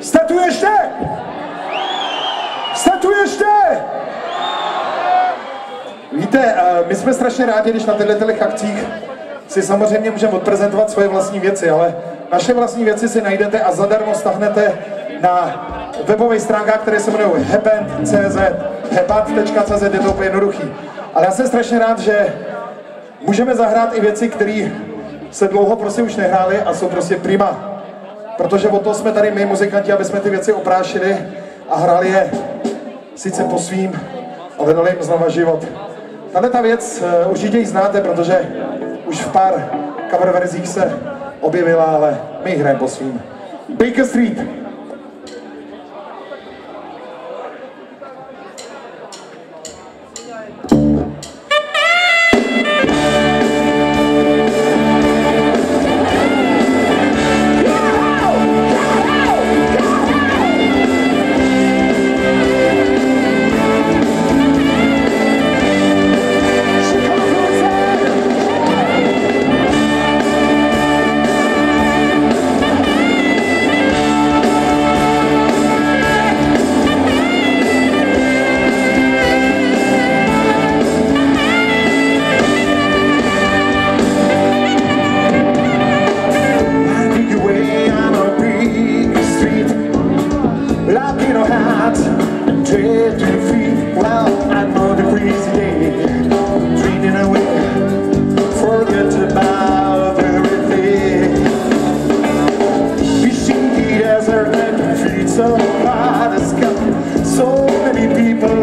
Jste tu ještě? Jste tu ještě? Víte, my jsme strašně rádi, když na těchto těch akcích si samozřejmě můžeme odprezentovat svoje vlastní věci, ale naše vlastní věci si najdete a zadarmo stahnete na webových stránkách, které se jmenují heband.cz, heband.cz, je to úplně jednoduchý. Ale já jsem strašně rád, že můžeme zahrát i věci, které se dlouho prostě už nehrály a jsou prostě prima. Protože o to jsme tady my, muzikanti, aby jsme ty věci oprášili a hráli je sice po svým, ale dali jim znova život. Tahle ta věc uh, určitě ji znáte, protože už v pár cover verzích se objevila, ale my hrajeme po svým. Baker Street. Many people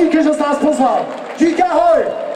takie, że z nas pozwał. Dzika hoj!